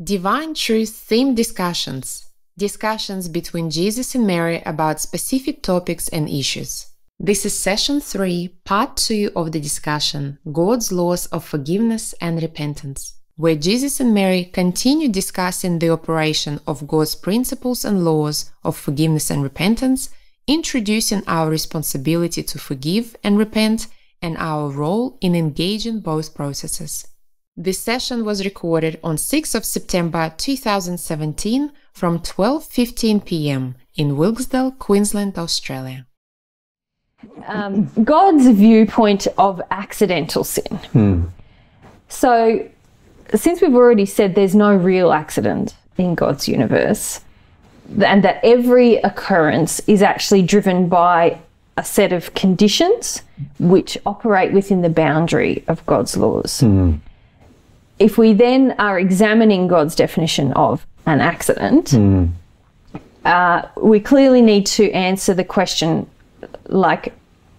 Divine Truth Theme Discussions Discussions between Jesus and Mary about specific topics and issues. This is session 3, part 2 of the discussion God's Laws of Forgiveness and Repentance, where Jesus and Mary continue discussing the operation of God's principles and laws of forgiveness and repentance, introducing our responsibility to forgive and repent, and our role in engaging both processes. This session was recorded on 6th of September 2017 from 12:15 p.m. in Wilkesdale, Queensland, Australia. um, God's viewpoint of accidental sin. So, since we've already said there's no real accident in God's universe, and that every occurrence is actually driven by a set of conditions which operate within the boundary of God's laws. If we then are examining God's definition of an accident, hmm. uh, we clearly need to answer the question like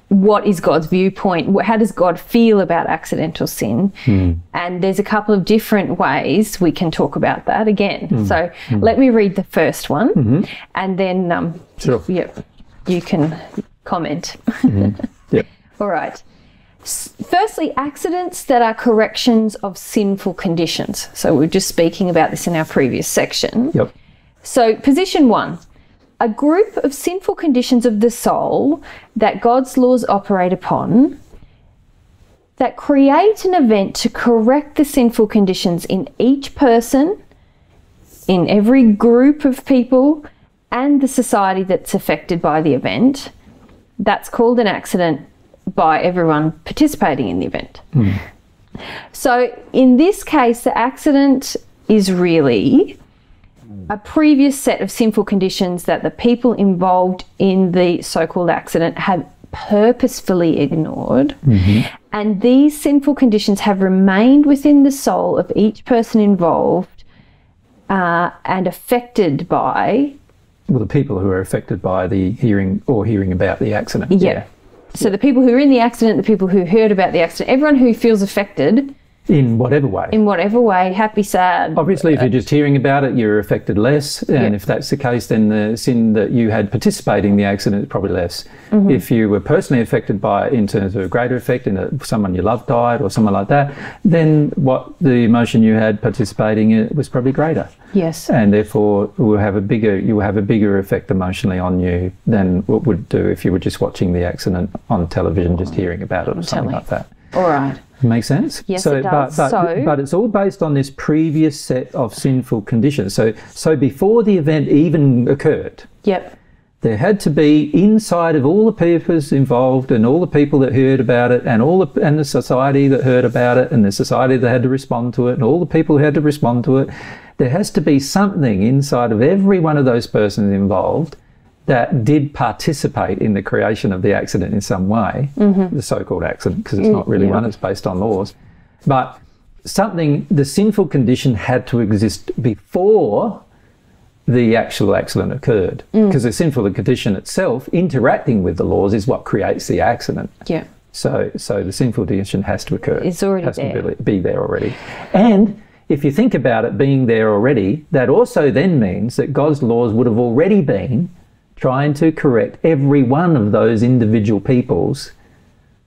what is God's viewpoint? How does God feel about accidental sin? Hmm. And there's a couple of different ways we can talk about that again. Hmm. So let me read the first one, mm-hmm. and then um, Sure. yep, you can comment. Mm-hmm. Yep. All right. Firstly, accidents that are corrections of sinful conditions. So we are just speaking about this in our previous section. Yep. So, position one a group of sinful conditions of the soul that God's laws operate upon that create an event to correct the sinful conditions in each person, in every group of people, and the society that's affected by the event. That's called an accident by everyone participating in the event. So, in this case, the accident is really a previous set of sinful conditions that the people involved in the so called accident have purposefully ignored. And these sinful conditions have remained within the soul of each person involved uh, and affected by. Well, the people who are affected by the hearing or hearing about the accident. Yeah. So the people who are in the accident, the people who heard about the accident, everyone who feels affected In whatever way. in whatever way, happy, sad. Obviously, if you're just hearing about it, you're affected less. And Yeah. if that's the case, then the sin that you had participating in the accident is probably less. Mm-hmm. If you were personally affected by it in terms of a greater effect, in a, someone you love died or someone like that, then what the emotion you had participating in it was probably greater. Yes. And therefore, will have a bigger you will have a bigger effect emotionally on you than what would do if you were just watching the accident on television, just hearing about it or something like that. All right. Make sense? Yes, so, it does. But, but, So- but it's all based on this previous set of sinful conditions. So, so before the event even occurred, Yep. there had to be inside of all the people involved and all the people that heard about it and all the and the society that heard about it and the society that had to respond to it and all the people who had to respond to it there has to be something inside of every one of those persons involved that did participate in the creation of the accident in some way mm-hmm. the so-called accident because it's mm, not really one it's based on laws but something the sinful condition had to exist before the actual accident occurred. Mm. Because the sinful condition itself, interacting with the laws, is what creates the accident. Yeah. So, so the sinful condition has to occur. It's already has there. to be there already. And if you think about it being there already, that also then means that God's laws would have already been trying to correct every one of those individual people's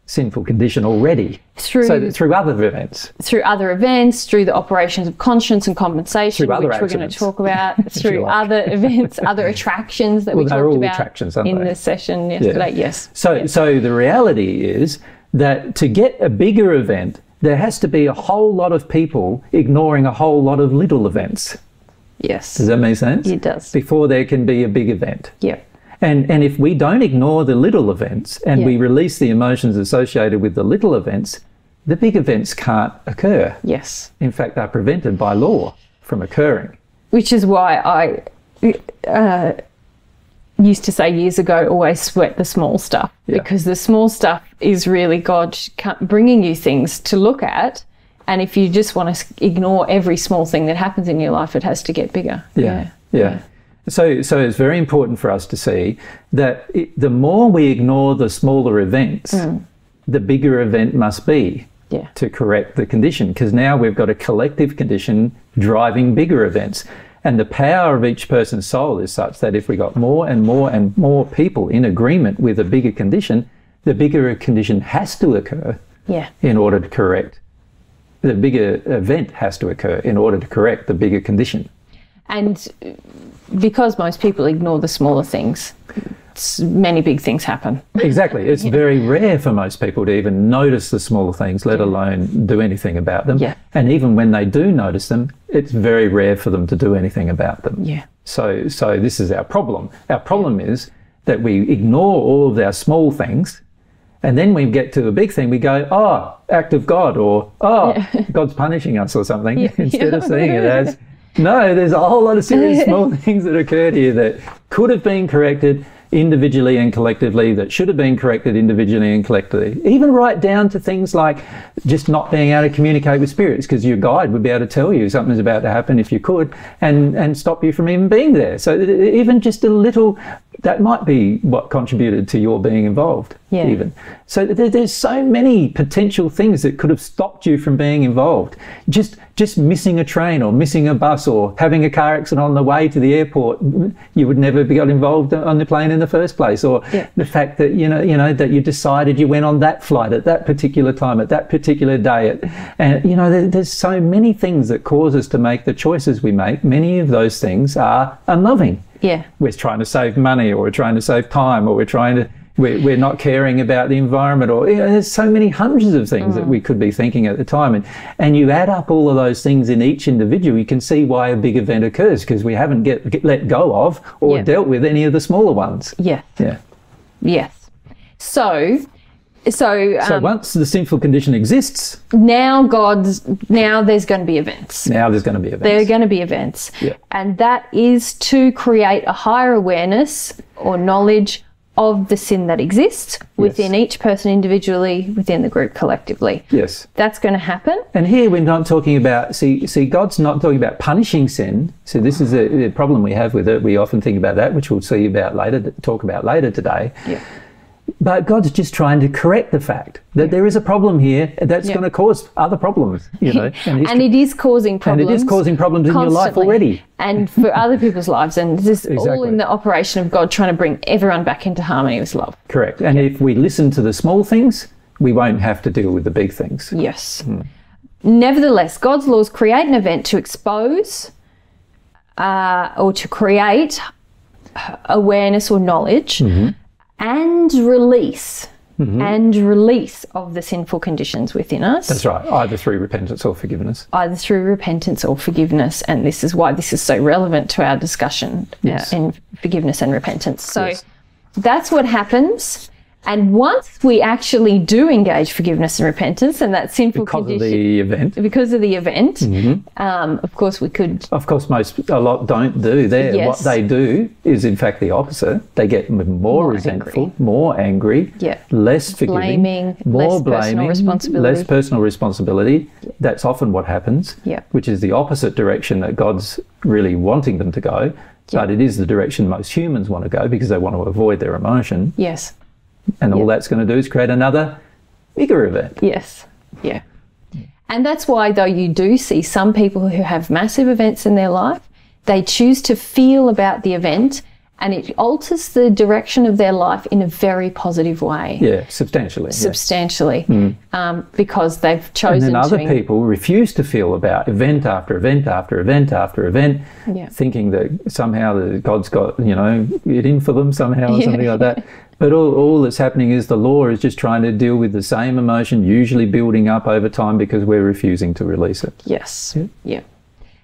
sinful condition already. Through so through other events. through other events, through the operations of conscience and compensation, which we're going to talk about, through like. other events, other attractions that we Well, they're talked all about in the session yesterday. Yes. So, so the reality is that to get a bigger event, there has to be a whole lot of people ignoring a whole lot of little events. Yes. Does that make sense? It does. Before there can be a big event. Yep. And, and if we don't ignore the little events and we release the emotions associated with the little events, the big events can't occur. Yes. In fact, they're prevented by law from occurring. Which is why I uh, used to say years ago, always sweat the small stuff Yeah. because the small stuff is really God bringing you things to look at. And if you just want to ignore every small thing that happens in your life, it has to get bigger. Yeah, yeah. So, so it's very important for us to see that it, the more we ignore the smaller events, mm. the bigger event must be Yeah. to correct the condition. Because now we've got a collective condition driving bigger events. And the power of each person's soul is such that if we got more and more and more people in agreement with a bigger condition, the bigger a condition has to occur Yeah. in order to correct. The bigger event has to occur in order to correct the bigger condition. And because most people ignore the smaller things, many big things happen. Exactly. It's very rare for most people to even notice the small things, let alone do anything about them. Yeah. And even when they do notice them, it's very rare for them to do anything about them. Yeah. So, so this is our problem. Our problem is that we ignore all of our small things, and then we get to a big thing. We go, "Oh, act of God," or "Oh, God's punishing us," or something, instead of seeing it as, "No, there's a whole lot of serious small things that occurred here that could have been corrected." Individually and collectively, that should have been corrected individually and collectively. Even right down to things like just not being able to communicate with spirits, because your guide would be able to tell you something's about to happen if you could, and and stop you from even being there. So even just a little, that might be what contributed to your being involved. Yeah. Even so, there, there's so many potential things that could have stopped you from being involved. Just just missing a train or missing a bus or having a car accident on the way to the airport, mm, you would never be got involved on the plane in the first place. Or Yeah. the fact that you know you know that you decided you went on that flight at that particular time at that particular day. At, and you know there, there's so many things that cause us to make the choices we make. Many of those things are unloving Yeah. we're trying to save money or we're trying to save time or we're trying to we're, we're not caring about the environment or you know, there's so many hundreds of things that mm. we could be thinking at the time and and you add up all of those things in each individual you can see why a big event occurs because we haven't get, get let go of or Yeah. dealt with any of the smaller ones Yeah. yeah Yes. So, so, so um, once the sinful condition exists now God's now there's going to be events. now there's going to be events There are going to be events, Yeah. and that is to create a higher awareness or knowledge of the sin that exists within each person individually, within the group collectively. yes That's going to happen. And here we're not talking about, see, see, God's not talking about punishing sin. So this is a, the problem we have with it. We often think about that, which we'll see about later, talk about later today. Yeah. But God's just trying to correct the fact that there is a problem here that's Yeah. going to cause other problems, you know. And, And it is causing problems. and it is causing problems in your life already. And for other people's lives. And this is all in the operation of God trying to bring everyone back into harmony with love. Correct. And if we listen to the small things, we won't have to deal with the big things. Yes. Nevertheless, God's laws create an event to expose uh, or to create awareness or knowledge and release and release of the sinful conditions within us, That's right. Either through repentance or forgiveness. either through repentance or forgiveness. And this is why this is so relevant to our discussion Yes. uh, in forgiveness and repentance. So Yes. that's what happens. And once we actually do engage forgiveness and repentance, and that sinful Because of the event. because of the event, Mm-hmm. um, of course, we could. Of course, most a lot don't do there. What they do is, in fact, the opposite. They get more, More resentful, angry. more angry, Yeah. less forgiving, Blaming, more less personal blaming, responsibility. less personal responsibility. That's often what happens. Yeah. Which is the opposite direction that God's really wanting them to go. But it is the direction most humans want to go because they want to avoid their emotion. Yes. And all Yeah. that's going to do is create another bigger event. Yes. Yeah. And that's why, though, you do see some people who have massive events in their life, they choose to feel about the event and it alters the direction of their life in a very positive way. Yeah, substantially. Substantially, um, because they've And chosen then other people refuse to feel about event after event after event after event, Yeah. thinking that somehow the God's got you know it in for them somehow or Yeah. something like that. But all, all that's happening is the law is just trying to deal with the same emotion, usually building up over time because we're refusing to release it. Yes. Yeah.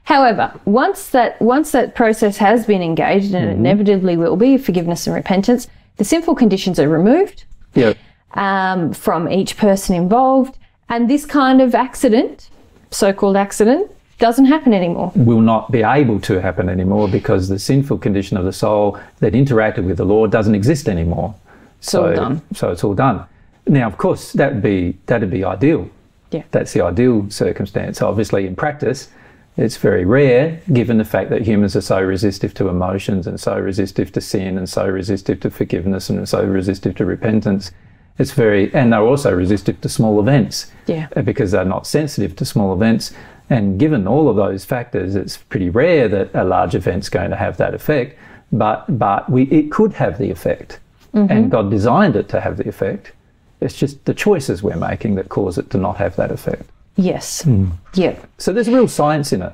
However, once that once that process has been engaged, and Mm-hmm. inevitably will be forgiveness and repentance, the sinful conditions are removed Yeah, um, from each person involved, and this kind of accident, so-called accident, doesn't happen anymore. will not be able to happen anymore because the sinful condition of the soul that interacted with the law doesn't exist anymore. So, all done. So it's all done. Now, of course, that'd be that'd be ideal. Yeah. That's the ideal circumstance. Obviously, in practice, it's very rare given the fact that humans are so resistive to emotions and so resistive to sin and so resistive to forgiveness and so resistive to repentance. It's very, and they're also resistive to small events Yeah. uh, because they're not sensitive to small events. And given all of those factors, it's pretty rare that a large event's going to have that effect. But but we it could have the effect, and God designed it to have the effect. It's just the choices we're making that cause it to not have that effect. Yes. Hmm. Yeah. So there's real science in it.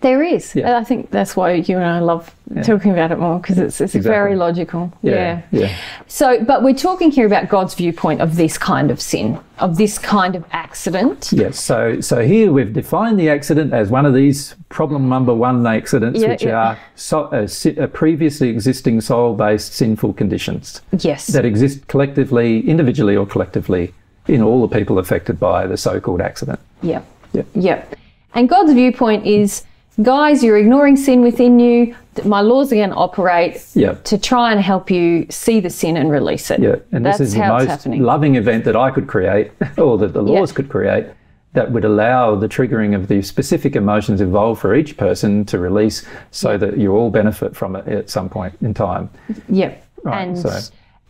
There is. Yeah. I think that's why you and I love talking about it more because it's, it's very logical. Yeah. Yeah. So, but we're talking here about God's viewpoint of this kind of sin, of this kind of accident. Yes. So so here we've defined the accident as one of these problem number one accidents, Yeah, which yeah. are so, uh, si- uh, previously existing soul-based sinful conditions Yes. that exist collectively, individually or collectively, in all the people affected by the so-called accident. Yep. Yep. Yep. And God's viewpoint is, guys, you're ignoring sin within you. that My laws are going to operate Yep. to try and help you see the sin and release it. Yeah, and That's this is the how it's most loving event that I could create, or that the laws Yeah. could create, that would allow the triggering of the specific emotions involved for each person to release, so that you all benefit from it at some point in time. Yep. Right, and so-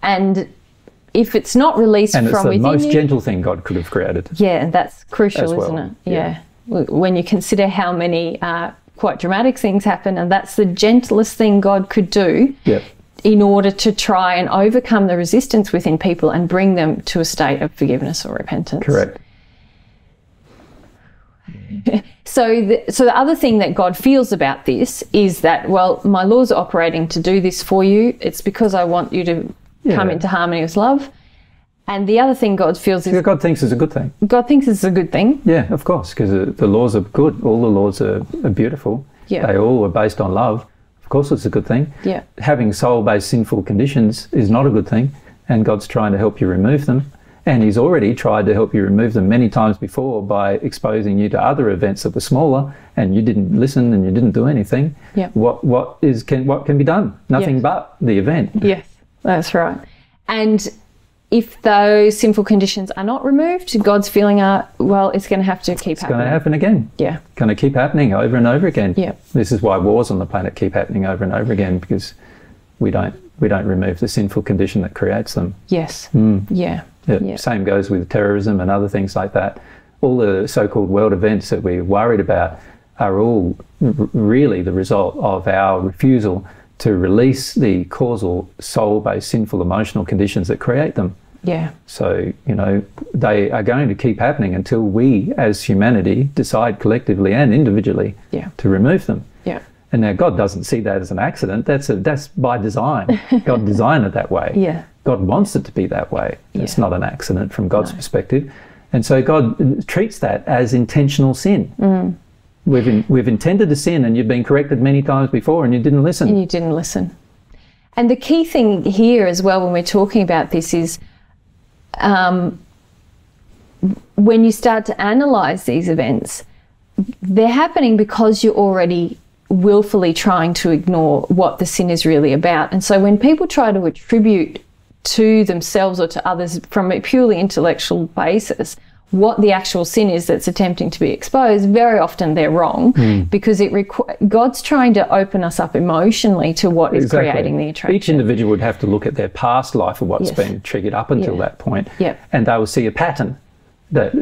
and if it's not released And it's from the within most you, gentle thing God could have created. Yeah, and that's crucial, well, isn't it? yeah. Yeah. When you consider how many uh, quite dramatic things happen, and that's the gentlest thing God could do Yep. in order to try and overcome the resistance within people and bring them to a state of forgiveness or repentance. Correct. So, the, so the other thing that God feels about this is that, well, my laws are operating to do this for you. It's because I want you to come into harmony with love. And the other thing God feels is God thinks it's a good thing. God thinks it's a good thing. Yeah, of course, because the, laws are good. All the laws are, are beautiful. Yeah. They all are based on love. Of course, it's a good thing. Yeah. Having soul based sinful conditions is not a good thing, and God's trying to help you remove them. And He's already tried to help you remove them many times before by exposing you to other events that were smaller, and you didn't listen and you didn't do anything. Yeah. What what is can what can be done? Nothing Yes. but the event. Yes, that's right. And if those sinful conditions are not removed, God's feeling are well, it's going to have to keep happening. It's going to happen again. Yeah, It's going to keep happening over and over again. Yeah. This is why wars on the planet keep happening over and over again because we don't we don't remove the sinful condition that creates them. yes, Hmm. yeah, Yeah. Yeah. Same goes with terrorism and other things like that. All the so-called world events that we're worried about are all r- really the result of our refusal to release the causal soul-based sinful emotional conditions that create them. yeah, So, you know, they are going to keep happening until we as humanity decide collectively and individually Yeah. to remove them. yeah, And now God doesn't see that as an accident. That's a, that's by design. God designed it that way. Yeah. God wants it to be that way. It's not an accident from God's perspective. And so God treats that as intentional sin. Mm. We've, in, we've intended to sin and you've been corrected many times before and you didn't listen. and you didn't listen. And the key thing here as well, when we're talking about this, is um, when you start to analyze these events, they're happening because you're already willfully trying to ignore what the sin is really about. And so when people try to attribute to themselves or to others from a purely intellectual basis what the actual sin is that's attempting to be exposed, very often they're wrong because it requ- God's trying to open us up emotionally to what is Exactly. creating the attraction. Each individual would have to look at their past life of what's Yes. been triggered up until Yeah. that point, Yep. and they will see a pattern that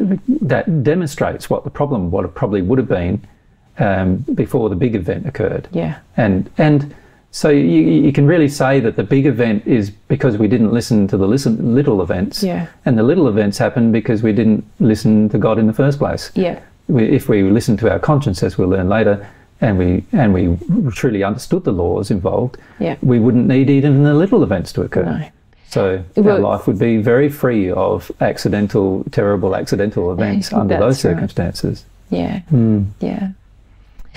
that demonstrates what the problem, what it probably would have been um, before the big event occurred. Yeah. and and so you, you can really say that the big event is because we didn't listen to the listen, little events, Yeah. and the little events happen because we didn't listen to God in the first place yeah, we, if we listen to our conscience, as we'll learn later, and we and we truly understood the laws involved, Yeah. we wouldn't need even the little events to occur. No. So Well- our life would be very free of accidental, terrible accidental events under those That's right. circumstances. yeah, Hmm. yeah.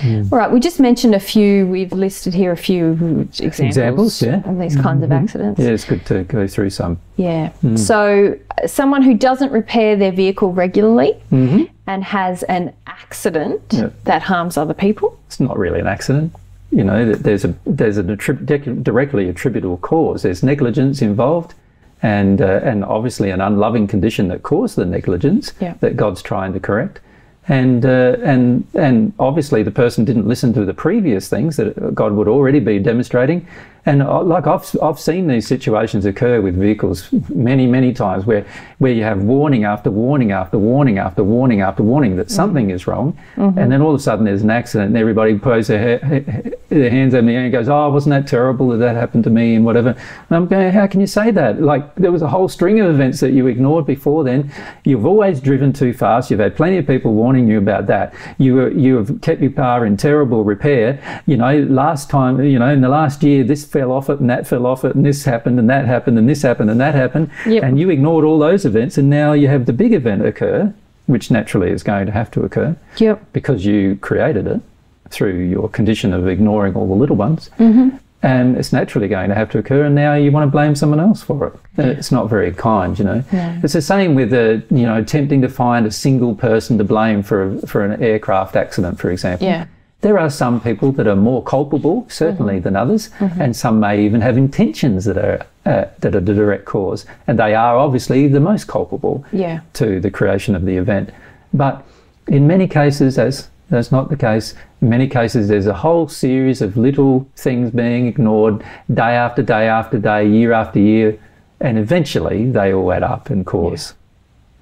All right, we just mentioned a few. We've listed here a few examples, Examples, yeah. of these kinds of accidents. Yeah, it's good to go through some. Yeah. So, uh, someone who doesn't repair their vehicle regularly and has an accident Yeah. that harms other people. It's not really an accident. You know, that there's a there's a attrib- dec- directly attributable cause. There's negligence involved, and uh, and obviously an unloving condition that caused the negligence Yeah. that God's trying to correct. And uh, and and obviously the person didn't listen to the previous things that God would already be demonstrating. And uh, like I've I've seen these situations occur with vehicles many many times where where you have warning after warning after warning after warning after warning that something is wrong, and then all of a sudden there's an accident and everybody puts their, ha- their hands in the air and goes, "Oh, wasn't that terrible that that happened to me?" and whatever. And I'm going, "How can you say that? Like there was a whole string of events that you ignored before then. You've always driven too fast. You've had plenty of people warning you about that. You were, you have kept your car in terrible repair. You know, last time, you know, in the last year, this fell off it and that fell off it and this happened and that happened and this happened and that happened. Yep. And you ignored all those events, and now you have the big event occur, which naturally is going to have to occur Yep. because you created it through your condition of ignoring all the little ones. Mm-hmm. And it's naturally going to have to occur, and now you want to blame someone else for it. And It's not very kind, you know. It's the same with the, you know, attempting to find a single person to blame for for an aircraft accident, for example. Yeah. There are some people that are more culpable, certainly, mm-hmm. than others, mm-hmm. and some may even have intentions that are uh, that are the direct cause, and they are obviously the most culpable Yeah. to the creation of the event. But in many cases, as that's not the case. In many cases, there's a whole series of little things being ignored day after day after day, year after year, and eventually they all add up and cause.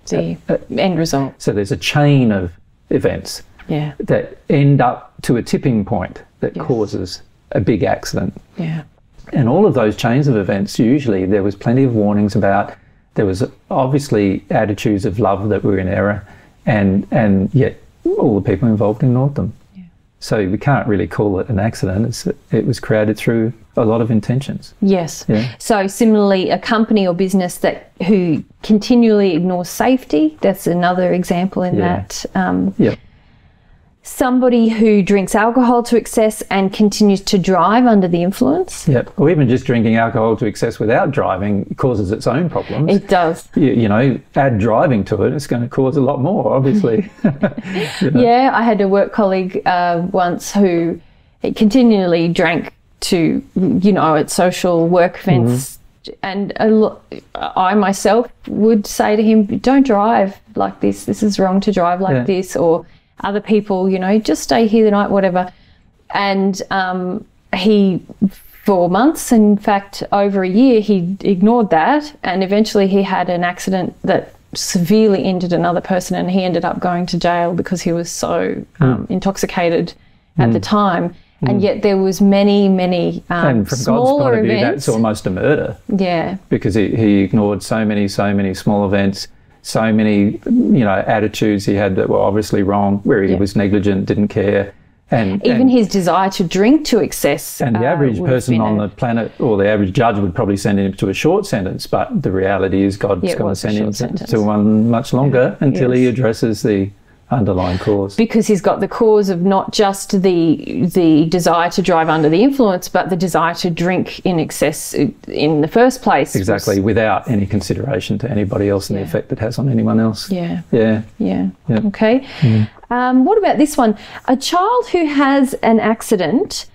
The uh, uh, end result. So there's a chain of events Yeah. that end up to a tipping point that Yes. causes a big accident. Yeah. And all of those chains of events, usually there was plenty of warnings about. There was obviously attitudes of love that were in error, and and yet all the people involved ignored them. Yeah. So we can't really call it an accident. It's, it was created through a lot of intentions. Yes. Yeah. So similarly, a company or business that who continually ignores safety. That's another example in Yeah. that. Um, Yeah. Somebody who drinks alcohol to excess and continues to drive under the influence. Yep. Or even just drinking alcohol to excess without driving causes its own problems. It does. you, you know, add driving to it, it's going to cause a lot more, obviously. Yeah, I had a work colleague uh, once who continually drank to, you know, at social work events. And a lo- I myself would say to him, don't drive like this. This is wrong to drive like Yeah. this. Or other people, you know, just stay here the night, whatever. And um, he, for months, in fact, over a year, he ignored that. And eventually he had an accident that severely injured another person. And he ended up going to jail because he was so um, intoxicated at the time. And yet there was many, many um, and from God's smaller point of view, events. that's almost a murder yeah, because he, he ignored so many, so many small events, so many, you know, attitudes he had that were obviously wrong, where he Yeah. was negligent, didn't care. And, even and, his desire to drink to excess. and the uh, average have person on a- the planet or the average judge would probably send him to a short sentence, but the reality is God's Yeah, going to send him sentence. to one much longer until he addresses the underlying cause. because he's got the cause of not just the the desire to drive under the influence, but the desire to drink in excess in the first place. Exactly, without any consideration to anybody else and the effect it has on anyone else. Yeah. Yeah. Yeah. Yeah. Okay. Um, what about this one? A child who has an accident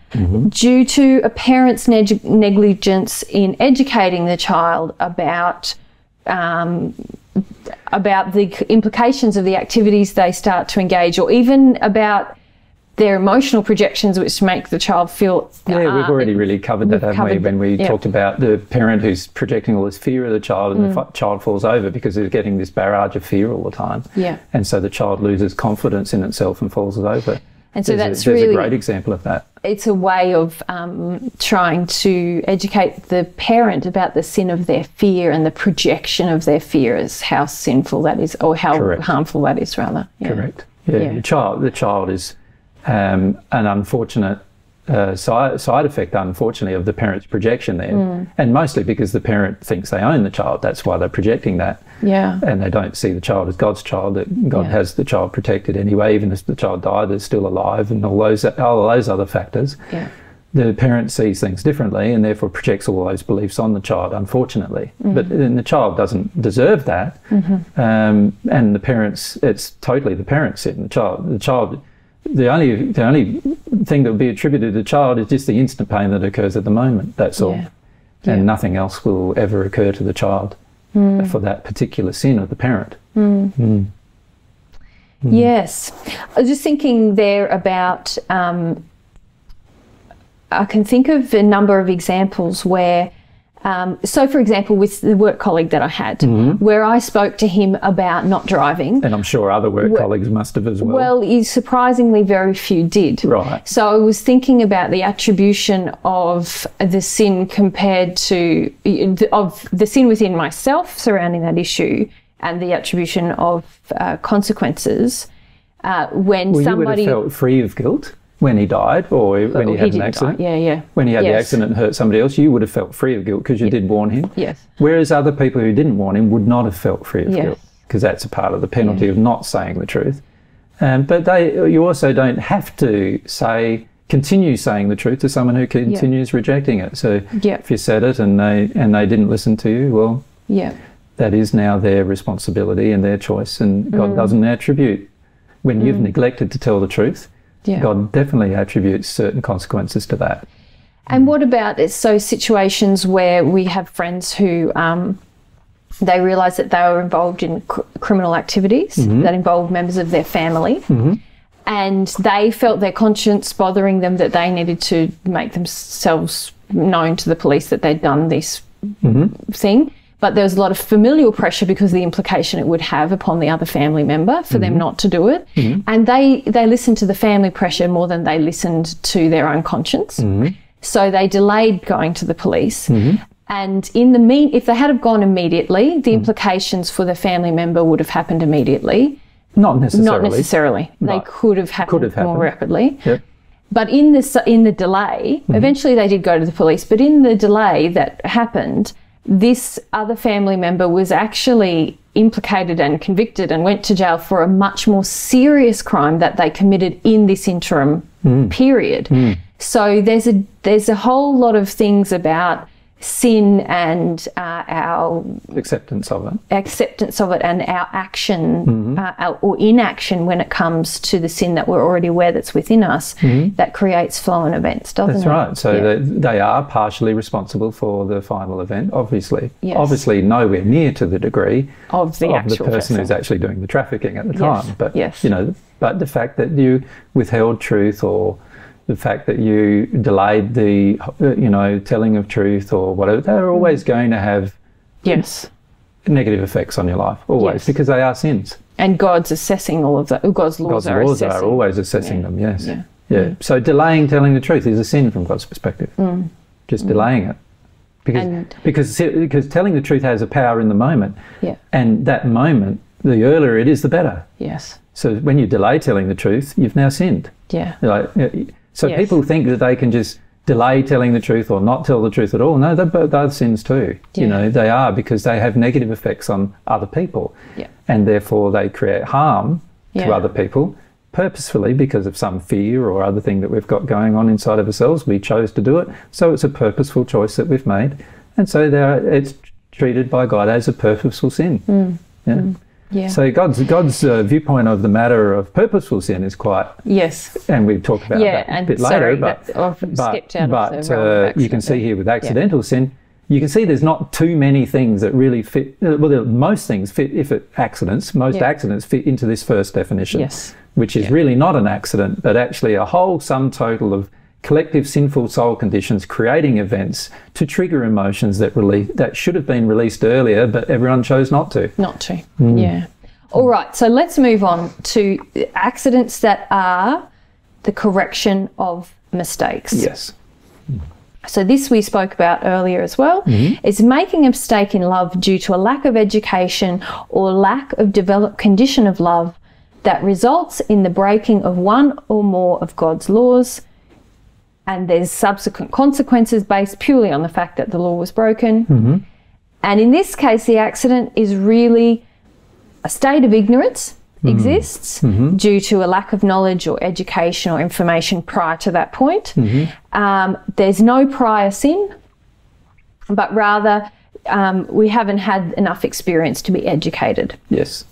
due to a parent's neg- negligence in educating the child about um, about the implications of the activities they start to engage, or even about their emotional projections, which make the child feel. Yeah, we've uh, already really covered that, haven't we? When we yeah. talked about the parent who's projecting all this fear of the child and the f- child falls over because they're getting this barrage of fear all the time. Yeah. And so the child loses confidence in itself and falls over. And so there's that's a, there's really a great example of that. it's a way of um, trying to educate the parent about the sin of their fear and the projection of their fear as how sinful that is or how Correct. harmful that is rather Yeah. Correct. Yeah, Yeah. The child, the child is um, an unfortunate uh, side, side effect, unfortunately, of the parent's projection there, Hmm. and mostly because the parent thinks they own the child. That's why they're projecting that. yeah and they don't see the child as God's child. That God Yeah. has the child protected anyway, even if the child died, they're still alive, and all those all those other factors. yeah The parent sees things differently, and therefore projects all those beliefs on the child. Unfortunately, but then the child doesn't deserve that, um, and the parents it's totally the parent's sin. The child, the child. The only the only thing that would be attributed to the child is just the instant pain that occurs at the moment. That's all, Yeah. and Yeah. nothing else will ever occur to the child hmm. for that particular sin of the parent. Hmm. Hmm. Yes. I was just thinking there about, um, I can think of a number of examples where, um, so for example, with the work colleague that I had, where I spoke to him about not driving. And I'm sure other work colleagues must have as well. Well, surprisingly, very few did. Right. So I was thinking about the attribution of the sin compared to of the sin within myself surrounding that issue, and the attribution of uh, consequences uh, when well, somebody. you would have felt free of guilt when he died or when he had an didn't die. accident. Yeah, yeah. When he had the accident and hurt somebody else, you would have felt free of guilt because you did warn him. Yes. Whereas other people who didn't warn him would not have felt free of Yes. guilt because that's a part of the penalty of not saying the truth. Um, but they, you also don't have to say, continue saying the truth to someone who continues rejecting it. So Yeah. if you said it and they and they didn't listen to you, well, Yeah. that is now their responsibility and their choice, and God Mm. doesn't attribute when you've neglected to tell the truth. Yeah. God definitely attributes certain consequences to that. And what about? So situations where we have friends who um, they realise that they were involved in cr- criminal activities mm-hmm. that involved members of their family, mm-hmm. and they felt their conscience bothering them that they needed to make themselves known to the police that they'd done this mm-hmm. thing. But there was a lot of familial pressure because of the implication it would have upon the other family member for them mm-hmm. not to do it. Mm-hmm. And they, they listened to the family pressure more than they listened to their own conscience. Mm-hmm. So they delayed going to the police. And in the mean, if they had have gone immediately, the implications for the family member would have happened immediately. Not necessarily. Not necessarily. They could have happened have more rapidly. Yep. But in the in the delay, Mm-hmm. eventually they did go to the police. But in the delay that happened, this other family member was actually implicated and convicted and went to jail for a much more serious crime that they committed in this interim Mm. period. So there's a there's a whole lot of things about sin and uh, our Acceptance of it. acceptance of it and our action Mm-hmm. uh, our, or inaction when it comes to the sin that we're already aware that's within us that creates flow and events, doesn't Mm-hmm. That's right. So Yeah. they, they are partially responsible for the final event, obviously. Yes. Obviously, nowhere near to the degree Of the of the actual person who's actually doing the trafficking at the Yes, time. But yes. you know, but the fact that you withheld truth or the fact that you delayed the you know telling of truth or whatever, they're always Mm. going to have yes. negative effects on your life, always, Yes. because they are sins. And God's assessing all of that. God's laws God's are laws assessing. are always assessing them, yes. Yeah. Yeah. So delaying telling the truth is a sin from God's perspective. Just delaying it. Because, Mm. And- because, because telling the truth has a power in the moment. Yeah. And that moment, the earlier it is, the better. Yes. So when you delay telling the truth, you've now sinned. Yeah. Like, so Yes. people think that they can just delay telling the truth or not tell the truth at all. No, they're both they're sins too. You know, they are because they have negative effects on other people. Yeah. And therefore they create harm to other people purposefully because of some fear or other thing that we've got going on inside of ourselves. We chose to do it. So it's a purposeful choice that we've made. And so it's treated by God as a purposeful sin. Mm. Yeah. Yeah. So God's God's uh, viewpoint of the matter of purposeful sin is quite yes. and we've talked about Yeah, that a bit sorry, later. But, often but, skipped out but of the realm of uh, you can see here with accidental sin, you can see there's not too many things that really fit. uh, Well, there- most things fit if it accidents. Most Yeah. accidents fit into this first definition, Yes. which is Yeah. really not an accident, but actually a whole sum total of collective sinful soul conditions creating events to trigger emotions that release that should have been released earlier, but everyone chose not to. Not to. Mm. Yeah. All right. So let's move on to accidents that are the correction of mistakes. Yes. So this we spoke about earlier as well. Is making a mistake in love due to a lack of education or lack of developed condition of love that results in the breaking of one or more of God's laws and there's subsequent consequences based purely on the fact that the law was broken. And in this case the accident is really a state of ignorance exists due to a lack of knowledge or education or information prior to that point. Um, there's no prior sin, but rather um, we haven't had enough experience to be educated. Yes.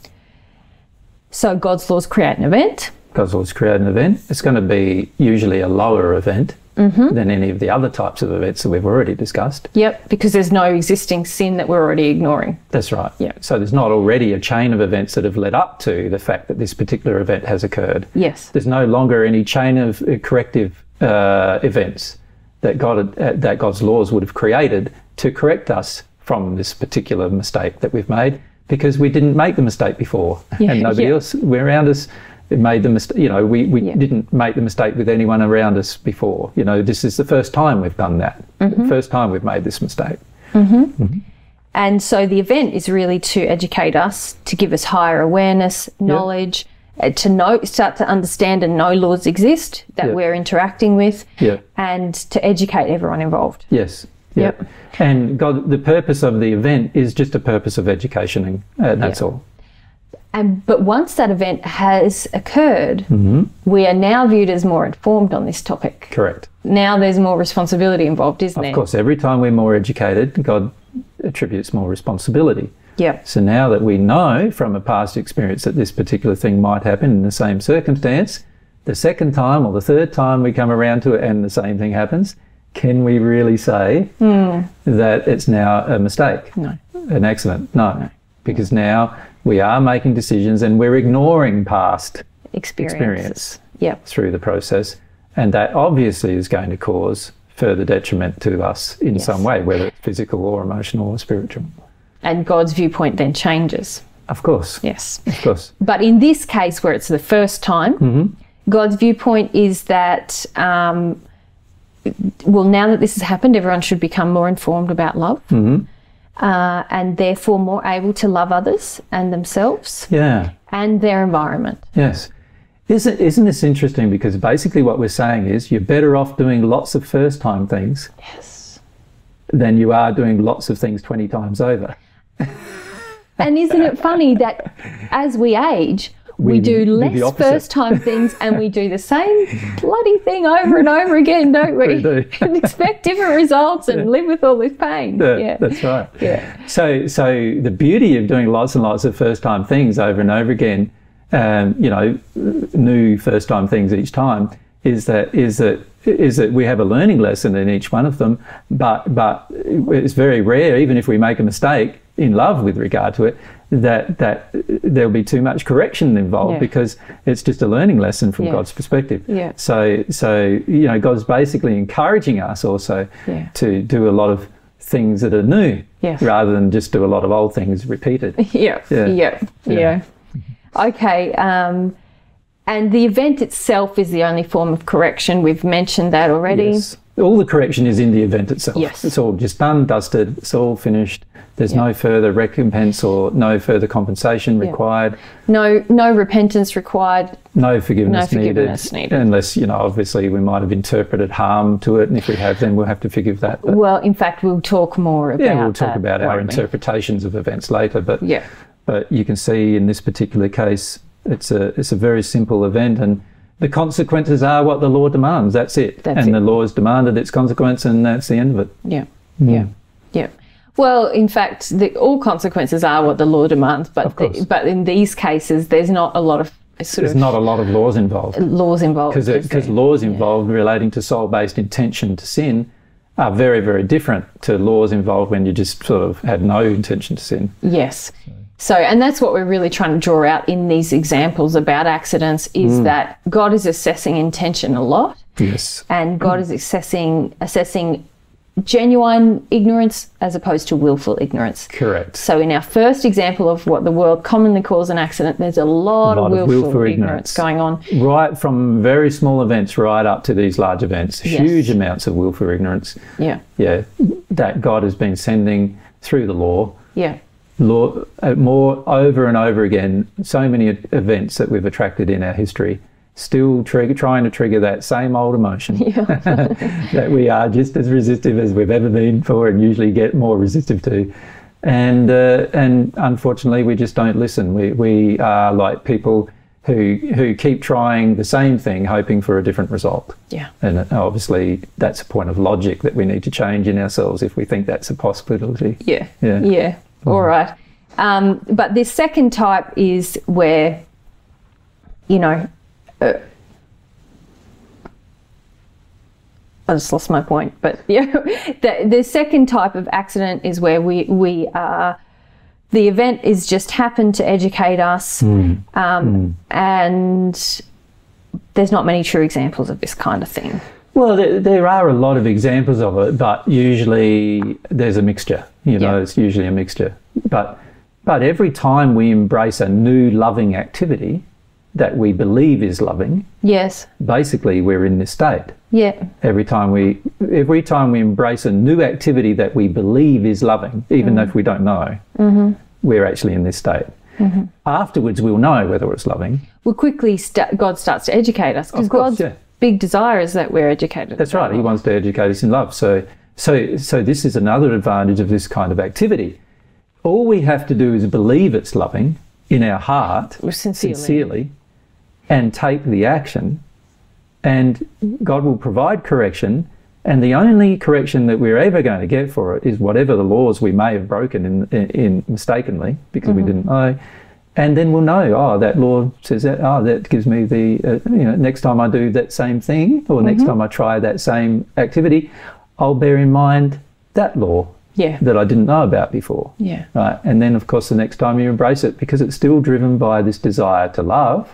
So God's laws create an event. God's laws create an event. It's going to be usually a lower event than any of the other types of events that we've already discussed. Yep, because there's no existing sin that we're already ignoring. That's right. Yeah. So there's not already a chain of events that have led up to the fact that this particular event has occurred. Yes. There's no longer any chain of uh, corrective uh, events that God uh, that God's laws would have created to correct us from this particular mistake that we've made because we didn't make the mistake before Yeah, and nobody yeah. else around us made the mistake. You know, we, we Yeah. didn't make the mistake with anyone around us before. You know, this is the first time we've done that. Mm-hmm. First time we've made this mistake. And so the event is really to educate us, to give us higher awareness, knowledge, uh, to know, start to understand and know laws exist that Yeah. we're interacting with, Yeah. and to educate everyone involved. Yes. Yeah. Yep. And God, the purpose of the event is just a purpose of education, and uh, that's Yeah. all. And but once that event has occurred, mm-hmm. we are now viewed as more informed on this topic. Correct. Now there's more responsibility involved, isn't there? Of course, every time we're more educated, God attributes more responsibility. Yep. So now that we know from a past experience that this particular thing might happen in the same circumstance, the second time or the third time we come around to it and the same thing happens, can we really say hmm. that it's now a mistake? No. An accident? No. Because now we are making decisions and we're ignoring past Experience. Yep. through the process. And that obviously is going to cause further detriment to us in Yes. some way, whether it's physical or emotional or spiritual. And God's viewpoint then changes. Of course. Yes. Of course. But in this case, where it's the first time, Mm-hmm. God's viewpoint is that, um, well, now that this has happened, everyone should become more informed about love Mm-hmm. Uh, and therefore more able to love others and themselves Yeah. and their environment. Yes. Isn't, isn't this interesting? Because basically what we're saying is you're better off doing lots of first time things Yes. than you are doing lots of things 20 times over. And isn't it funny that as we age, we, We do do less opposite. first time things and we do the same bloody thing over and over again, don't we? We do. and expect different results and live with all this pain. Yeah, yeah. That's right. Yeah. So, so the beauty of doing lots and lots of first time things over and over again, um, you know, new first time things each time, is that is that is that we have a learning lesson in each one of them. But but it's very rare, even if we make a mistake in love with regard to it, that that there'll be too much correction involved Yeah. because it's just a learning lesson from Yeah. God's perspective. Yeah. So so you know, God's basically encouraging us also Yeah. to do a lot of things that are new Yes. rather than just do a lot of old things repeated. Yeah, Yeah. yeah, yeah. Okay, um, and the event itself is the only form of correction. We've mentioned that already. Yes. All the correction is in the event itself. Yes. It's all just done, dusted, it's all finished. There's no further recompense or no further compensation required, No, no repentance required. no forgiveness, No forgiveness needed. Unless, you know, obviously we might have interpreted harm to it, and if we have, then we'll have to forgive that. But, Well, in fact, we'll talk more about. yeah, we'll talk about our interpretations of events later. But Yeah. But you can see in this particular case, it's a it's a very simple event, and the consequences are what the law demands. That's it. That's and it. the law has demanded its consequence, and that's the end of it. Yeah, Mm. yeah, yeah. Well, in fact, the, all consequences are what the law demands, but the, but in these cases, there's not a lot of sort of There's of not a lot of laws involved laws involved. because laws involved relating to soul-based intention to sin are very very different to laws involved when you just sort of had no intention to sin. Yes. So, and that's what we're really trying to draw out in these examples about accidents is Mm. that God is assessing intention a lot, Yes. and God is assessing assessing genuine ignorance as opposed to willful ignorance. Correct. So, in our first example of what the world commonly calls an accident, there's a lot, lot of of willful, willful ignorance. ignorance. going on. Right from very small events right up to these large events, huge amounts of willful ignorance. Yeah, yeah, that God has been sending through the law, yeah, law uh, more over and over again. So many events that we've attracted in our history, still trigger, trying to trigger that same old emotion that we are just as resistive as we've ever been for, and usually get more resistive to. And uh, and unfortunately, we just don't listen. We we are like people who who keep trying the same thing, hoping for a different result. yeah. And uh, obviously, that's a point of logic that we need to change in ourselves if we think that's a possibility. Yeah. Yeah. Yeah. All right. Um, but this second type is where, you know, uh, I just lost my point. But yeah, the, the second type of accident is where we we are. The event is just happened to educate us, um, and there's not many true examples of this kind of thing. Well, there, there are a lot of examples of it, but usually there's a mixture. You know, Yeah. it's usually a mixture. But but every time we embrace a new loving activity that we believe is loving, Yes. basically we're in this state. Yeah. Every time we every time we embrace a new activity that we believe is loving, even mm-hmm. if we don't know, mm-hmm. we're actually in this state. Mm-hmm. Afterwards, we'll know whether it's loving. Well, quickly sta God starts to educate us because God's yeah. big desire is that we're educated. That's right. He wants to educate us in love. So, so, so this is another advantage of this kind of activity. All we have to do is believe it's loving in our heart, Sincerely. sincerely, and take the action, and God will provide correction. And the only correction that we're ever going to get for it is whatever the laws we may have broken in, in, in mistakenly because we mm-hmm. didn't know. And then we'll know, oh, that law says that, oh, that gives me the, uh, you know, next time I do that same thing or next mm-hmm. time I try that same activity, I'll bear in mind that law Yeah. that I didn't know about before. Yeah. Right. And then, of course, the next time you embrace it, because it's still driven by this desire to love,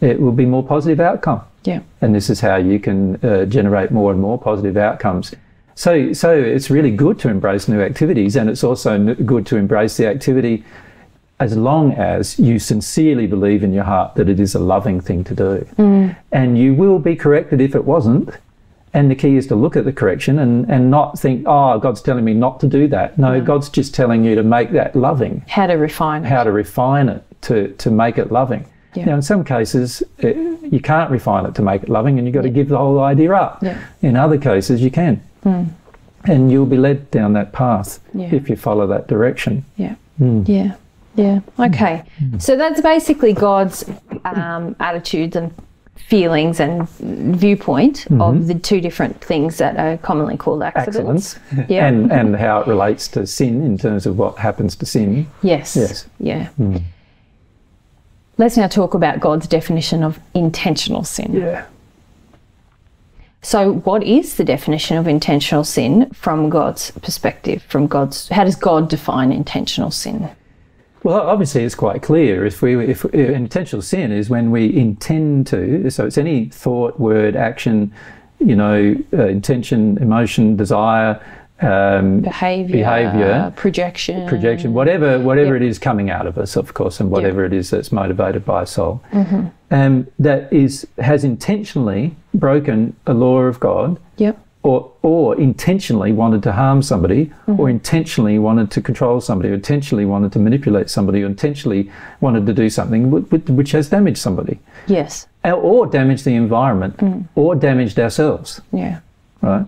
it will be more positive outcome. Yeah. And this is how you can uh, generate more and more positive outcomes. So, so it's really good to embrace new activities, and it's also n- good to embrace the activity as long as you sincerely believe in your heart that it is a loving thing to do. And you will be corrected if it wasn't. And the key is to look at the correction and, and not think, oh, God's telling me not to do that. No, God's just telling you to make that loving How to refine. it. how to refine it to, to make it loving. Yeah. Now, in some cases, uh, you can't refine it to make it loving, and you've got to give the whole idea up. Yeah. Hmm. In other cases, you can. And you'll be led down that path Yeah. if you follow that direction. Yeah. Hmm. Yeah. Yeah. Okay. So that's basically God's um, attitudes and feelings and viewpoint Mm-hmm. of the two different things that are commonly called accidents. Yeah. and, and how it relates to sin in terms of what happens to sin. Yes. Yes. Hmm. Yeah. Let's now talk about God's definition of intentional sin. Yeah. So, what is the definition of intentional sin from God's perspective? From God's, how does God define intentional sin? Well, obviously, it's quite clear. If we, if, if intentional sin is when we intend to, so it's any thought, word, action, you know, uh, intention, emotion, desire, um, Behavior, Behaviour, projection, projection, whatever, whatever Yep. it is coming out of us, of course, and whatever it is that's motivated by a soul, Mm-hmm. um, that is has intentionally broken a law of God, Yep. Or or intentionally wanted to harm somebody, Mm-hmm. or intentionally wanted to control somebody, or intentionally wanted to manipulate somebody, or intentionally wanted to do something wh- wh- which has damaged somebody, Yes. or- or damaged the environment, Mm. or damaged ourselves, Yeah. right?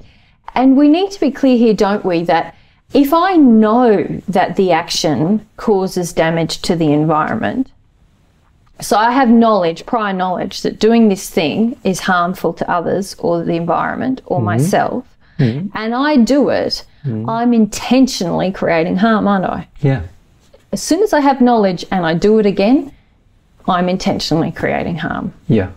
And we need to be clear here, don't we, that if I know that the action causes damage to the environment, so I have knowledge, prior knowledge, that doing this thing is harmful to others or the environment or mm-hmm. myself, mm-hmm. and I do it, mm-hmm. I'm intentionally creating harm, aren't I? Yeah, As soon as I have knowledge and I do it again, I'm intentionally creating harm. yeah,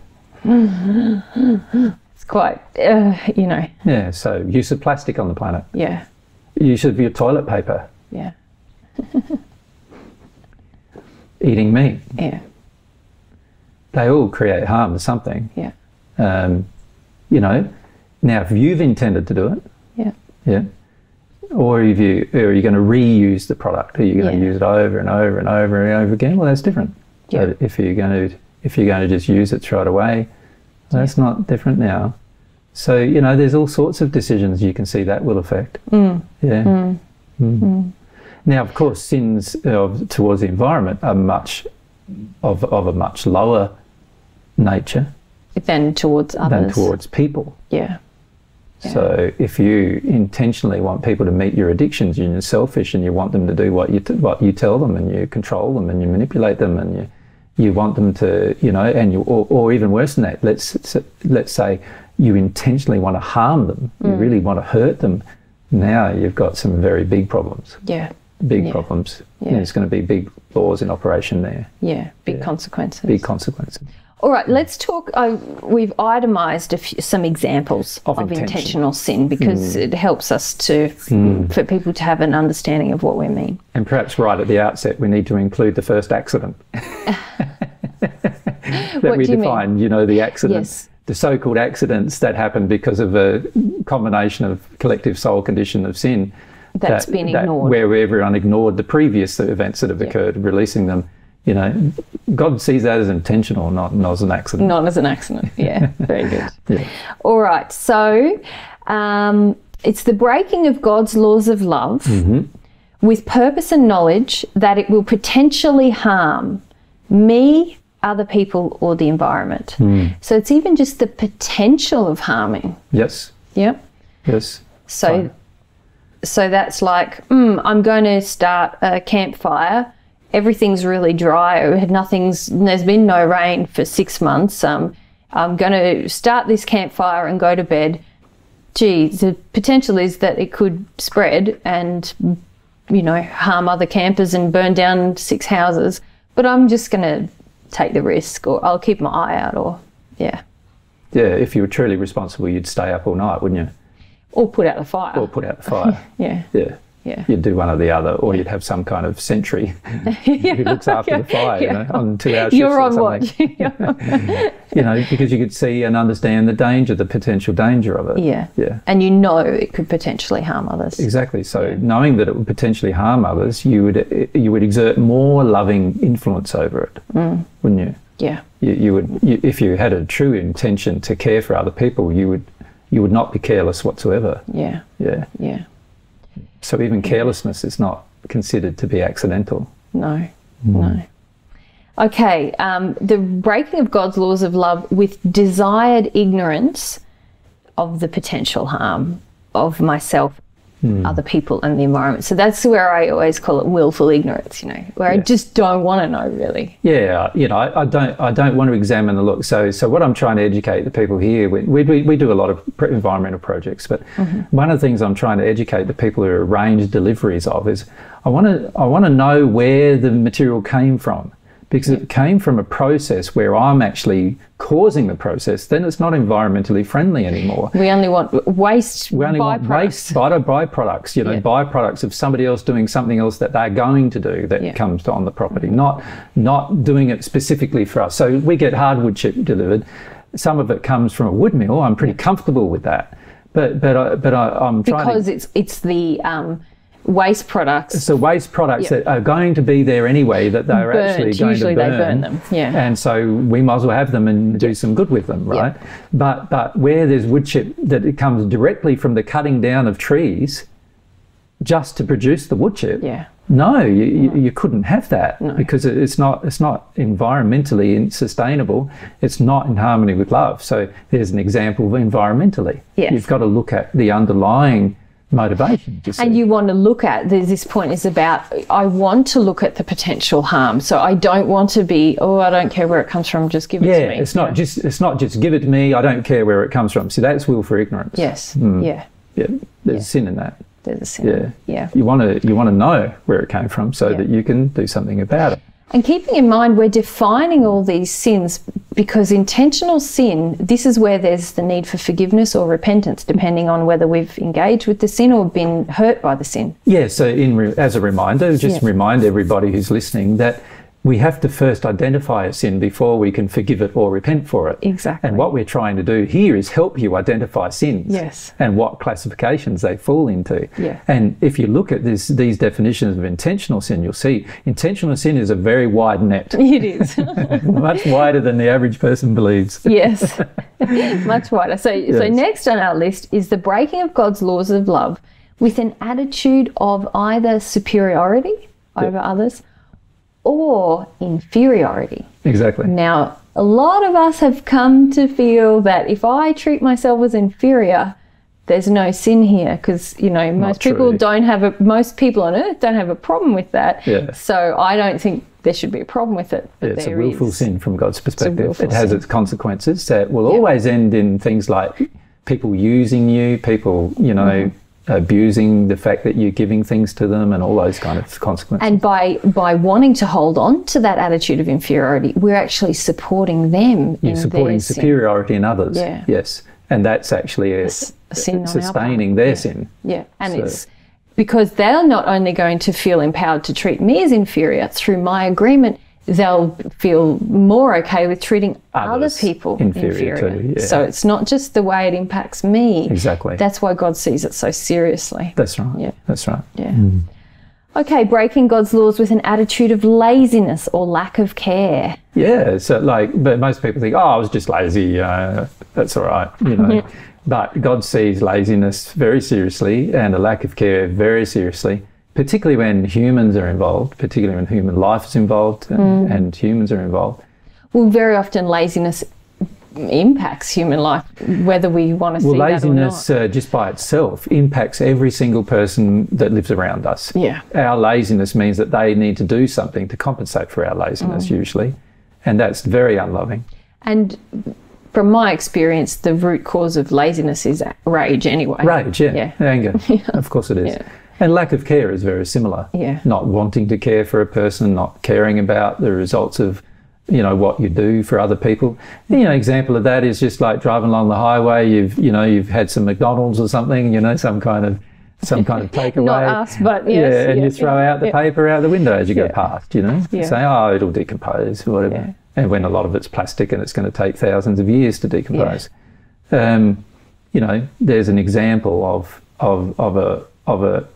It's quite, uh, you know, yeah. So use of plastic on the planet, yeah, use of your toilet paper, yeah, eating meat. yeah, They all create harm to something. yeah, Um, you know, now if you've intended to do it, yeah, yeah, or if you or you're going to reuse the product, or you're going to use it over and over and over and over again, well, that's different. Yeah. But if you're going to if you're going to just use it straight away, that's not different now. So you know, there's all sorts of decisions you can see that will affect. Mm. Yeah. Mm. Now, of course, sins of, towards the environment are much of of a much lower nature Then towards others. than towards people. Yeah. So if you intentionally want people to meet your addictions and you're selfish and you want them to do what you t- what you tell them and you control them and you manipulate them and you you want them to you know and you or, or even worse than that let's let's say you intentionally want to harm them you mm. really want to hurt them now you've got some very big problems Yeah. big Yeah. problems Yeah. there's going to be big laws in operation there Yeah. Big Yeah. consequences. big consequences All right, let's talk. Uh, we've itemized a few, some examples Of of, intention. intentional sin because it helps us to for people to have an understanding of what we mean. And perhaps right at the outset, we need to include the first accident that What we do you mean? define. You know, the accidents, Yes. the so-called accidents that happen because of a combination of collective soul condition of sin. That's that- been that- ignored. where everyone ignored the previous events that have occurred, releasing them. You know, God sees that as intentional, not, not as an accident. Not as an accident. Yeah, very good. Yeah. All right, so um, it's the breaking of God's laws of love with purpose and knowledge that it will potentially harm me, other people, or the environment. So it's even just the potential of harming. Yes. Yep. Yes. So, Fine. so that's like, mm, I'm going to start a campfire. Everything's really dry. Had nothing's. There's been no rain for six months. Um, I'm going to start this campfire and go to bed. Gee, the potential is that it could spread and, you know, harm other campers and burn down six houses. But I'm just going to take the risk, or I'll keep my eye out, or yeah, Yeah. If you were truly responsible, you'd stay up all night, wouldn't you? or put out the fire. Or put out the fire. yeah, Yeah. Yeah. You'd do one or the other, or you'd have some kind of sentry who looks after the fire, you know, on two hours. You're on watch. You know, because you could see and understand the danger, the potential danger of it. Yeah. Yeah. And you know it could potentially harm others. Exactly. So knowing that it would potentially harm others, you would you would exert more loving influence over it, Mm. wouldn't you? Yeah. You, you would, you, if you had a true intention to care for other people, you would you would not be careless whatsoever. Yeah. Yeah. Yeah. So even carelessness is not considered to be accidental. No. No. Okay. Um, the breaking of God's laws of love with desired ignorance of the potential harm of myself, Hmm. other people, and the environment. So that's where I always call it willful ignorance. You know, where I just don't want to know really. Yeah, you know, I, I don't, I don't want to examine the look. So, so what I'm trying to educate the people here, we, we, we do a lot of environmental projects, but mm-hmm. one of the things I'm trying to educate the people who arrange deliveries of is, I want to, I want to know where the material came from, because if it came from a process where I'm actually causing the process, then it's not environmentally friendly anymore. We only want waste. We only want waste by- byproducts, you know, Yeah. byproducts of somebody else doing something else that they're going to do that Yeah. comes on the property, not not doing it specifically for us. So we get hardwood chip delivered. Some of it comes from a wood mill. I'm pretty comfortable with that, but but I, but I, I'm trying to. because it's it's the um, waste products. So waste products Yeah. that are going to be there anyway that they're Burnt. actually going Usually to they burn. burn them, yeah. And so we might as well have them and do some good with them, right? But but where there's wood chip that it comes directly from the cutting down of trees just to produce the wood chip. Yeah. No, you, you, you couldn't have that because it's not it's not environmentally sustainable. It's not in harmony with love. So there's an example of environmentally. Yes. You've got to look at the underlying motivation. You. And you want to look at this point is about I want to look at the potential harm. So I don't want to be oh I don't care where it comes from, just give it yeah, to me. it's not just it's not just give it to me. I don't care where it comes from. See, that's willful ignorance. yes, Hmm. yeah. Yeah, there's sin in that. There's a sin. Yeah, yeah. You want to you want to know where it came from so Yeah. that you can do something about it. And keeping in mind, we're defining all these sins because intentional sin, this is where there's the need for forgiveness or repentance, depending on whether we've engaged with the sin or been hurt by the sin. Yeah. So, in re- as a reminder, just Yeah. remind everybody who's listening that we have to first identify a sin before we can forgive it or repent for it. Exactly. And what we're trying to do here is help you identify sins. Yes. And what classifications they fall into. Yeah. And if you look at this, these definitions of intentional sin, you'll see intentional sin is a very wide net, It is. much wider than the average person believes. yes, much wider. So, so next on our list is the breaking of God's laws of love with an attitude of either superiority over others or inferiority. Exactly. Now, a lot of us have come to feel that if I treat myself as inferior, there's no sin here because you know most people don't have a most people on earth don't have a problem with that. Yeah. So I don't think there should be a problem with it. But It's a willful is. sin from God's perspective. It has sin. its consequences that will always end in things like people using you, people, you know, mm-hmm. Abusing the fact that you're giving things to them and all those kind of consequences. And by by wanting to hold on to that attitude of inferiority, we're actually supporting them. you're in supporting their sin. superiority in others. Yeah. Yes. And that's actually a, a sin sustaining their sin. Yeah, and So- it's because they're not only going to feel empowered to treat me as inferior through my agreement, they'll feel more okay with treating other people inferior inferior. too, yeah. So it's not just the way it impacts me. Exactly. That's why God sees it so seriously. That's right. Yeah. That's right. Yeah. Okay, breaking God's laws with an attitude of laziness or lack of care. Yeah, so like, but most people think, oh, I was just lazy. Uh, that's all right, you know. But God sees laziness very seriously and a lack of care very seriously, particularly when humans are involved, particularly when human life is involved and, and humans are involved. Well, very often laziness impacts human life, whether we want to Well, see that or laziness not. uh, just by itself impacts every single person that lives around us. Yeah. Our laziness means that they need to do something to compensate for our laziness, Mm. usually. And that's very unloving. And from my experience, the root cause of laziness is rage anyway. Rage, yeah. Yeah. Anger. Of course it is. Yeah. And lack of care is very similar. Yeah. Not wanting to care for a person, not caring about the results of, you know, what you do for other people. You know, example of that is just like driving along the highway, you've, you know, you've had some McDonald's or something, you know, some kind of some kind of takeaway. Not us, but yes, yeah, and you throw yeah, out the yeah. paper out the window as you go past, you know. Yeah. Say, oh, it'll decompose, or whatever. Yeah. And when a lot of it's plastic and it's going to take thousands of years to decompose. Um, you know, there's an example of of of a of a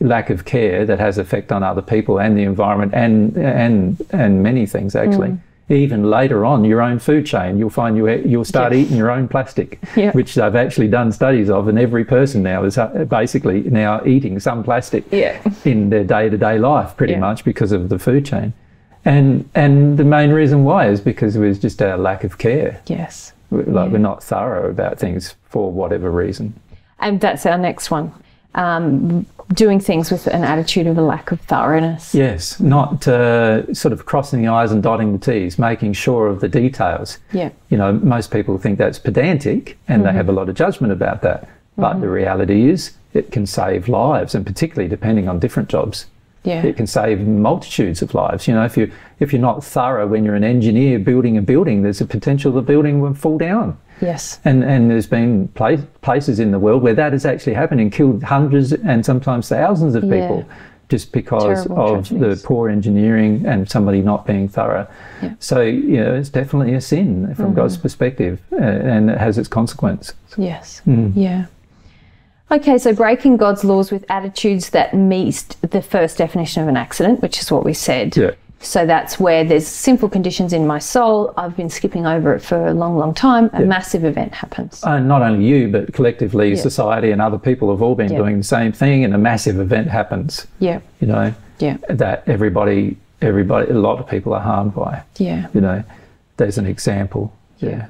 lack of care that has effect on other people and the environment and and and many things actually. Mm. Even later on, your own food chain, you'll find you you'll start Yeah. eating your own plastic, Yeah. which they've actually done studies of, and every person now is uh, basically now eating some plastic Yeah. in their day to day life, pretty Yeah. much because of the food chain. And and the main reason why is because it was just our lack of care. Yes. Like we're not thorough about things for whatever reason. And that's our next one. Um, doing things with an attitude of a lack of thoroughness. Yes, not uh, sort of crossing the I's and dotting the T's, making sure of the details. Yeah. You know, most people think that's pedantic and they have a lot of judgment about that. But the reality is, it can save lives, and particularly depending on different jobs. Yeah. It can save multitudes of lives. You know, if you if you're not thorough when you're an engineer building a building, there's a potential the building will fall down. Yes. And and there's been pla- places in the world where that has actually happened and killed hundreds and sometimes thousands of Yeah. people just because Terrible of tragedies. the poor engineering and somebody not being thorough. Yeah. So you know, it's definitely a sin from God's perspective, uh, and it has its consequence. Yes. Hmm. Yeah. Okay, so breaking God's laws with attitudes that meet the first definition of an accident, which is what we said. Yeah. So that's where there's sinful conditions in my soul. I've been skipping over it for a long, long time. A massive event happens. And not only you, but collectively, Yeah. society and other people have all been Yeah. doing the same thing, and a massive event happens. Yeah. You know, Yeah. that everybody, everybody, a lot of people are harmed by. Yeah. You know, there's an example. Yeah.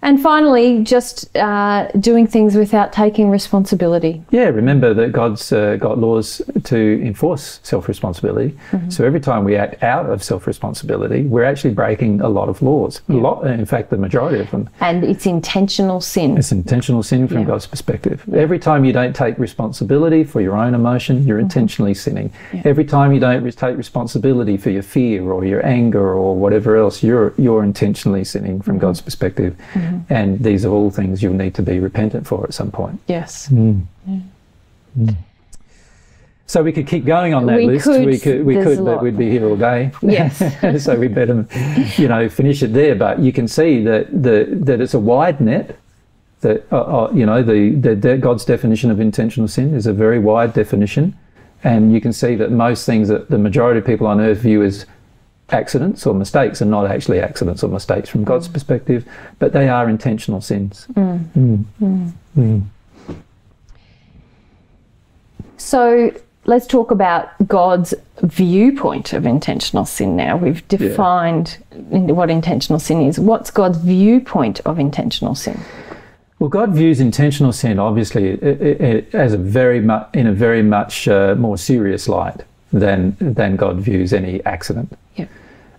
And finally, just uh, doing things without taking responsibility. Yeah, remember that God's uh, got laws to enforce self responsibility. So every time we act out of self responsibility, we're actually breaking a lot of laws. A lot, in fact, the majority of them. And it's intentional sin. It's intentional sin from Yeah. God's perspective. Every time you don't take responsibility for your own emotion, you're intentionally sinning. Every time you don't take responsibility for your fear or your anger or whatever else, you're you're intentionally sinning from God's perspective. And these are all things you'll need to be repentant for at some point. Yes. So we could keep going on that We list. could. we could, we could, but we'd be here all day. Yes. so we better, you know, finish it there. But you can see that the that it's a wide net. That uh, uh, you know the, the the God's definition of intentional sin is a very wide definition, and you can see that most things that the majority of people on earth view as accidents or mistakes are not actually accidents or mistakes from Mm. God's perspective, but they are intentional sins. So let's talk about God's viewpoint of intentional sin now. We've defined in- what intentional sin is. What's God's viewpoint of intentional sin? Well, God views intentional sin obviously as a very mu- in a very much uh, more serious light than than God views any accident. Yeah.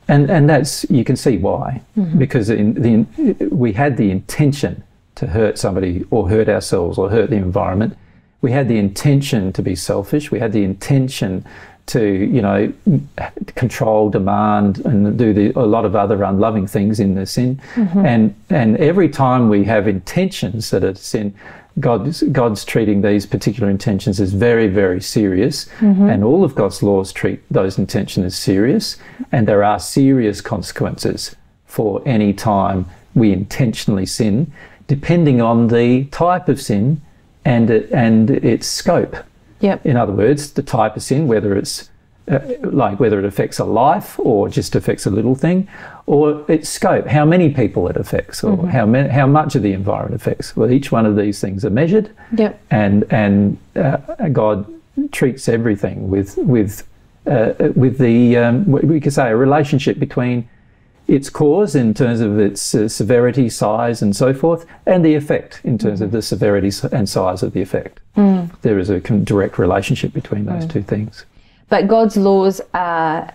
And and that's you can see why mm-hmm. because in the we had the intention to hurt somebody or hurt ourselves or hurt the environment. we had the intention to be selfish. We had the intention to, you know, control, demand, and do the, a lot of other unloving things in the sin. Mm-hmm. And and every time we have intentions that are sin, God's God's treating these particular intentions as very, very serious. Mm-hmm. And all of God's laws treat those intentions as serious. And there are serious consequences for any time we intentionally sin, depending on the type of sin and and its scope. Yep. In other words, the type of sin, whether it's uh, like whether it affects a life or just affects a little thing, or its scope, how many people it affects, or how many, how much of the environment affects. Well, each one of these things are measured, Yep. and and uh, God treats everything with with uh, with the um, we could say a relationship between its cause in terms of its uh, severity, size, and so forth, and the effect in terms of the severity and size of the effect. There is a direct relationship between those two things. But God's laws are,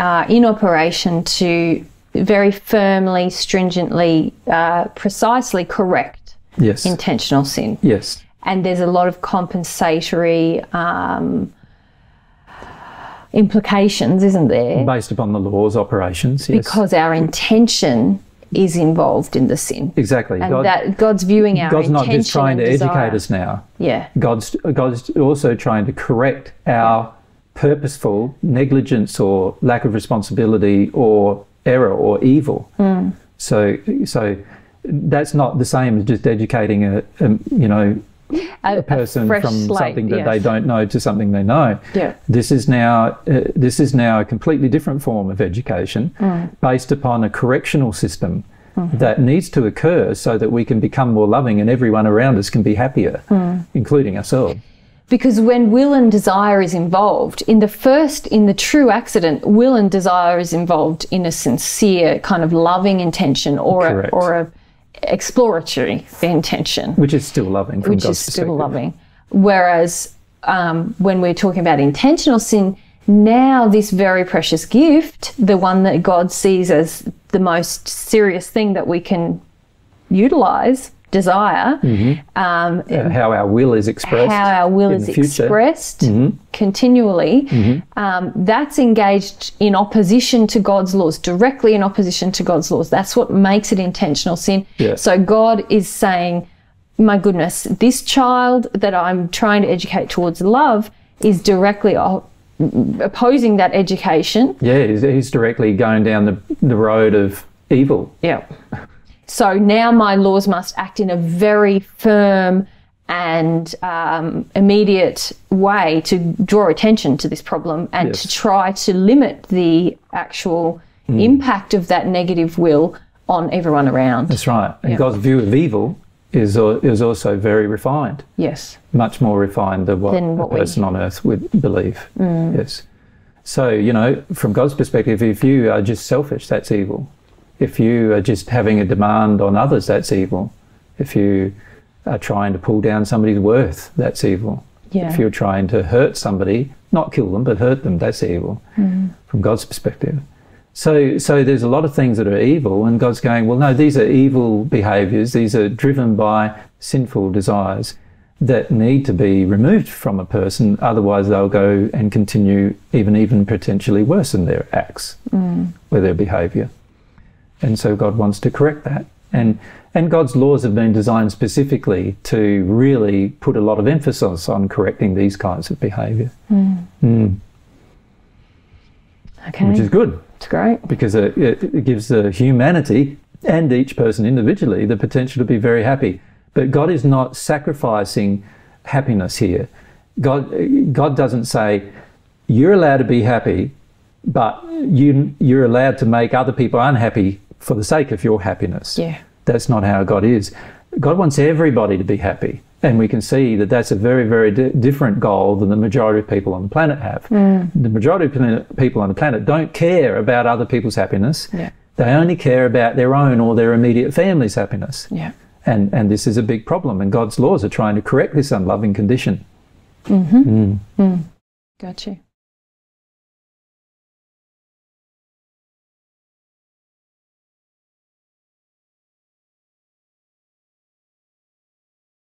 are in operation to very firmly, stringently, uh, precisely correct Yes. intentional sin. yes. And there's a lot of compensatory um, implications, isn't there? Based upon the law's operations. Yes. Because our intention is involved in the sin. exactly. And God- that God's viewing our God's not just trying to desire. educate us now. Yeah. God's God's also trying to correct our purposeful negligence or lack of responsibility or error or evil. Hmm. So so that's not the same as just educating a, a you know A, a person fresh from slate, something that yes. they don't know to something they know. Yeah. This is now uh, this is now a completely different form of education Mm. based upon a correctional system Mm-hmm. that needs to occur so that we can become more loving and everyone around us can be happier, Mm. including ourselves. Because when will and desire is involved, in the first, in the true accident, will and desire is involved in a sincere kind of loving intention or a, or a exploratory intention, Which is still loving from which God's is still loving. Whereas um, when we're talking about intentional sin, now this very precious gift, the one that God sees as the most serious thing that we can utilize, desire, um, Uh, how our will is expressed. how our will is expressed continually, um, that's engaged in opposition to God's laws, directly in opposition to God's laws. That's what makes it intentional sin. Yes. So God is saying, my goodness, this child that I'm trying to educate towards love is directly o- opposing that education. Yeah, he's, he's directly going down the, the road of evil. Yeah. So now my laws must act in a very firm and um, immediate way to draw attention to this problem and Yes. to try to limit the actual impact of that negative will on everyone around. That's right. And Yeah. God's view of evil is, is also very refined. Yes. much more refined than what, Than what a we- Mm. person on earth would believe. Yes. So, you know, from God's perspective, if you are just selfish, that's evil. If you are just having a demand on others, that's evil. If you are trying to pull down somebody's worth, that's evil. Yeah. If you're trying to hurt somebody, not kill them, but hurt them, that's evil Mm. from God's perspective. So, so there's a lot of things that are evil, and God's going, well, no, these are evil behaviors. These are driven by sinful desires that need to be removed from a person. Otherwise, they'll go and continue even, even potentially worsen their acts with their behavior. And so God wants to correct that. And, and God's laws have been designed specifically to really put a lot of emphasis on correcting these kinds of behavior, hmm. Hmm. Okay. which is good. it's great. because it, it, it gives the humanity and each person individually the potential to be very happy. But God is not sacrificing happiness here. God, God doesn't say you're allowed to be happy, but you you're allowed to make other people unhappy for the sake of your happiness. Yeah. That's not how God is. God wants everybody to be happy. And we can see that that's a very, very di- different goal than the majority of people on the planet have. Hmm. The majority of people on the planet don't care about other people's happiness. Yeah. They only care about their own or their immediate family's happiness. Yeah. And, and this is a big problem. And God's laws are trying to correct this unloving condition. Mm-hmm. Mm. Mm. Got you.